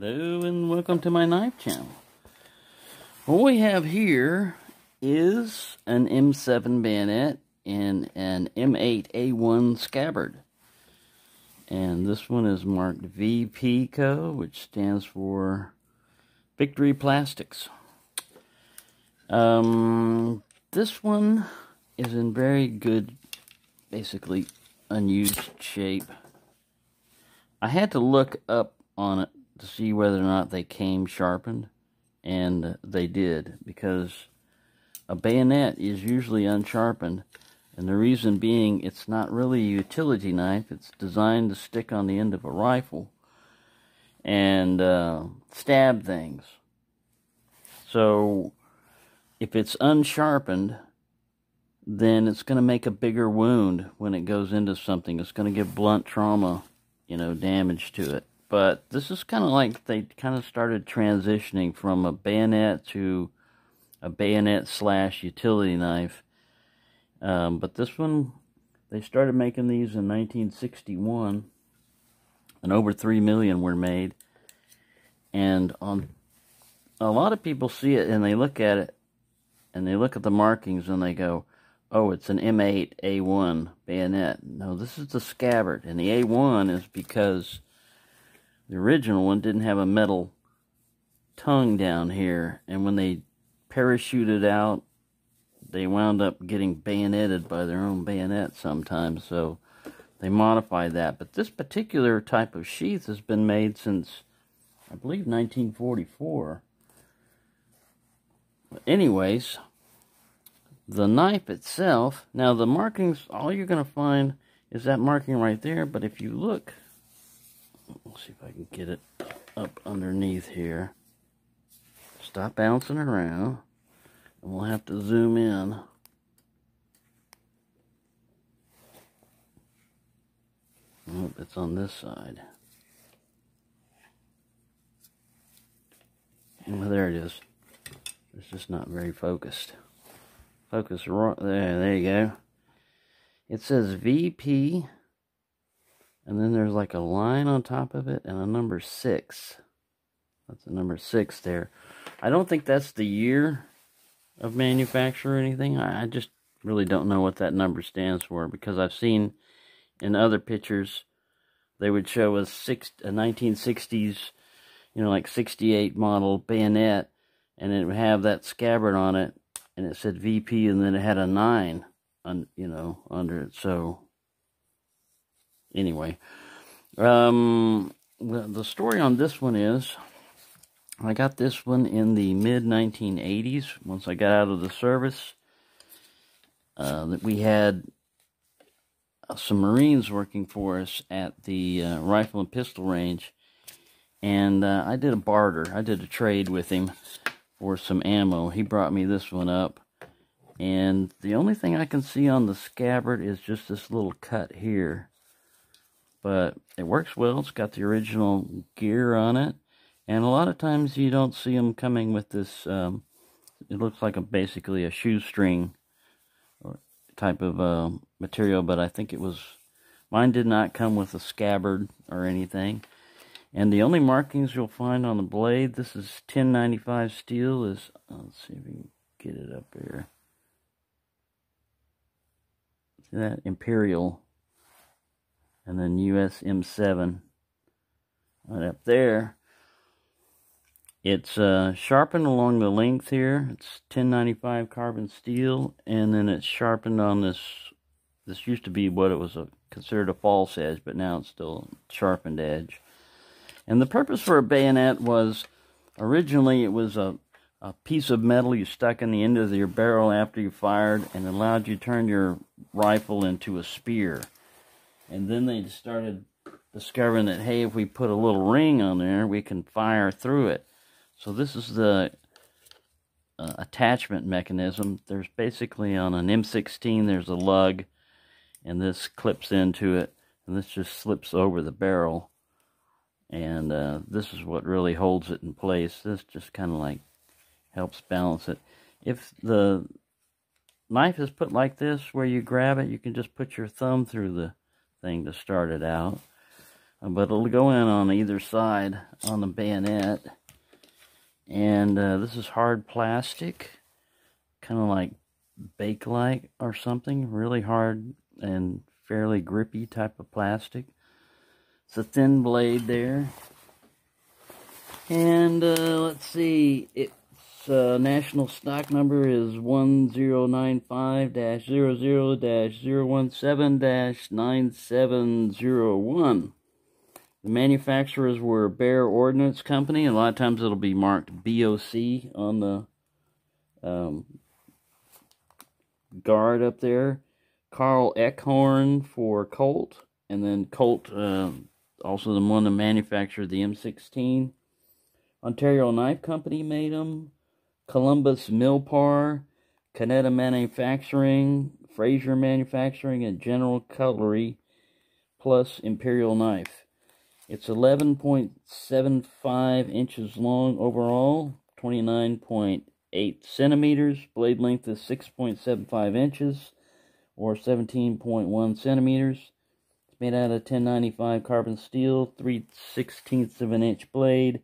Hello and welcome to my knife channel. What we have here is an M7 bayonet and an M8A1 scabbard. And this one is marked VPCO, which stands for Victory Plastics. Um, this one is in very good, basically unused shape. I had to look up on it to see whether or not they came sharpened, and they did because a bayonet is usually unsharpened, and the reason being it's not really a utility knife. It's designed to stick on the end of a rifle and uh, stab things. So if it's unsharpened, then it's going to make a bigger wound when it goes into something. It's going to give blunt trauma, you know, damage to it. But this is kind of like they kind of started transitioning from a bayonet to a bayonet slash utility knife. Um, but this one, they started making these in 1961, and over 3 million were made. And on a lot of people see it and they look at it and they look at the markings and they go, oh, it's an M8A1 bayonet. No, this is the scabbard. And the A1 is because the original one didn't have a metal tongue down here, and when they parachuted out, they wound up getting bayoneted by their own bayonet sometimes, so they modified that. But this particular type of sheath has been made since, I believe, 1944. But anyways, the knife itself, now the markings, all you're going to find is that marking right there, but if you look See if I can get it up underneath here. Stop bouncing around. And we'll have to zoom in. Oh, it's on this side. Well, there it is. It's just not very focused. Focus right there. There you go. It says VP and then there's like a line on top of it and a number six. That's a number six there. I don't think that's the year of manufacture or anything. I just really don't know what that number stands for because I've seen in other pictures they would show a, six, a 1960s, you know, like 68 model bayonet and it would have that scabbard on it and it said VP and then it had a 9 on, you know, under it. So anyway, um, the story on this one is I got this one in the mid 1980s once I got out of the service. Uh, that we had uh, some Marines working for us at the uh, rifle and pistol range, and uh, I did a barter. I did a trade with him for some ammo. He brought me this one up, and the only thing I can see on the scabbard is just this little cut here but it works well. It's got the original gear on it, and a lot of times you don't see them coming with this. Um, it looks like a basically a shoestring type of uh, material, but I think it was mine did not come with a scabbard or anything. And the only markings you'll find on the blade, this is 1095 steel, is, uh, let's see if we can get it up here. See that? Imperial and then US M7 right up there. It's uh, sharpened along the length here. It's 1095 carbon steel, and then it's sharpened on this. This used to be what it was a, considered a false edge, but now it's still sharpened edge. And the purpose for a bayonet was originally it was a, a piece of metal you stuck in the end of your barrel after you fired and allowed you to turn your rifle into a spear. And then they started discovering that, hey, if we put a little ring on there, we can fire through it. So this is the uh, attachment mechanism. There's basically on an M16, there's a lug, and this clips into it, and this just slips over the barrel. And uh, this is what really holds it in place. This just kind of like helps balance it. If the knife is put like this, where you grab it, you can just put your thumb through the thing to start it out. uh, but it'll go in on either side on the bayonet. And uh, this is hard plastic, kind of like Bakelite or something, really hard and fairly grippy type of plastic. It's a thin blade there. And uh, let's see, its uh, national stock number is 1095-00-017-9701. The manufacturers were Bauer Ordnance Company. A lot of times it'll be marked BOC on the um, guard up there. Carl Eickhorn for Colt. And then Colt, uh, also the one that manufactured the M16. Ontario Knife Company made them. Columbus Milpar, Conetta Manufacturing, Frazer Manufacturing, and General Cutlery, plus Imperial Knife. It's 11.75 inches long overall, 29.8 centimeters. Blade length is 6.75 inches, or 17.1 centimeters. It's made out of 1095 carbon steel, 3 sixteenths of an inch blade.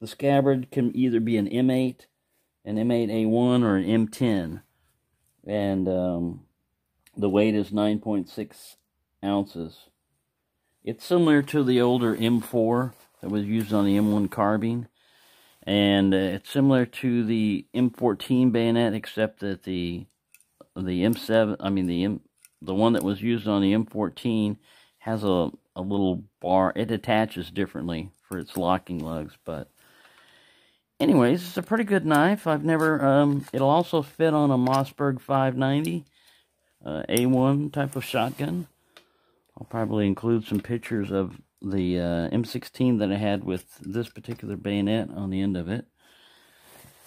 The scabbard can either be an M8, an M8A1, or an M10. And um, the weight is 9.6 ounces. It's similar to the older M4 that was used on the M1 carbine. And uh, it's similar to the M14 bayonet, except that the the M7, I mean the M, the one that was used on the M14 has a, a little bar. It attaches differently for its locking lugs, but anyways, it's a pretty good knife. I've never, um, it'll also fit on a Mossberg 590 uh, A1 type of shotgun. I'll probably include some pictures of the uh, M16 that I had with this particular bayonet on the end of it.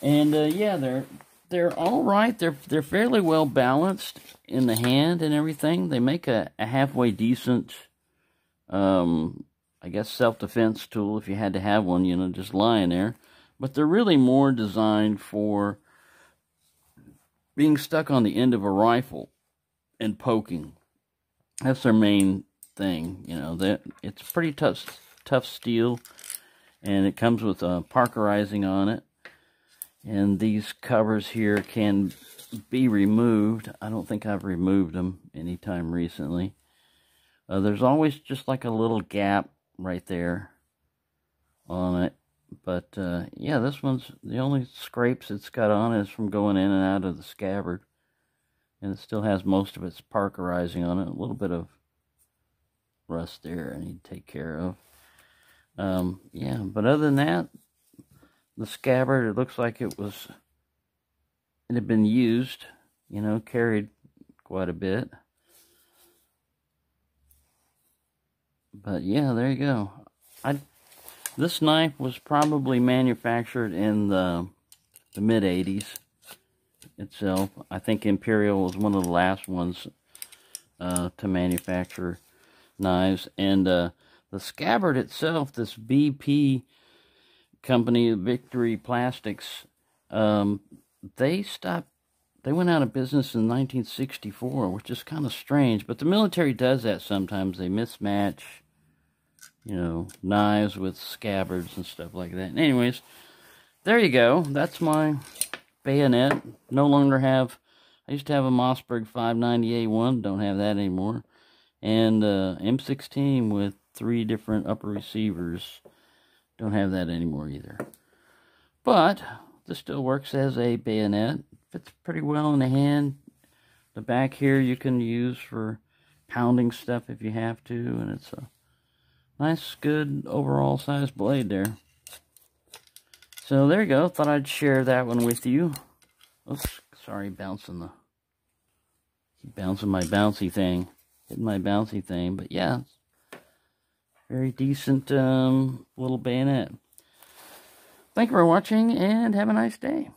And uh, yeah, they're they're all right. They're they're fairly well balanced in the hand and everything. They make a, a halfway decent, um, I guess, self defense tool if you had to have one. You know, just lying there. But they're really more designed for being stuck on the end of a rifle and poking that's their main thing. You know that it's pretty tough, tough steel, and it comes with a parkerizing on it. And these covers here can be removed. I don't think I've removed them anytime recently. Uh, there's always just like a little gap right there on it. But uh, yeah, this one's the only scrapes it's got on is from going in and out of the scabbard and it still has most of its parkerizing on it. A little bit of rust there I need to take care of. Um, yeah, but other than that, the scabbard, it looks like it was, it had been used, you know, carried quite a bit. But yeah, there you go. I this knife was probably manufactured in the the mid 80s itself. I think Imperial was one of the last ones uh, to manufacture knives. And uh, the scabbard itself, this VP company, Victory Plastics, um, they stopped, they went out of business in 1964, which is kind of strange. But the military does that sometimes. They mismatch, you know, knives with scabbards and stuff like that. Anyways, there you go. That's my bayonet. No longer have, I used to have a Mossberg 590A1, don't have that anymore. And uh, M16 with three different upper receivers. Don't have that anymore either. But this still works as a bayonet. Fits pretty well in the hand. The back here you can use for pounding stuff if you have to. And it's a nice, good overall size blade there. So there you go. Thought I'd share that one with you. Oops, sorry, bouncing the keep bouncing my bouncy thing, hitting my bouncy thing. But yeah, very decent um, little bayonet. Thank you for watching and have a nice day.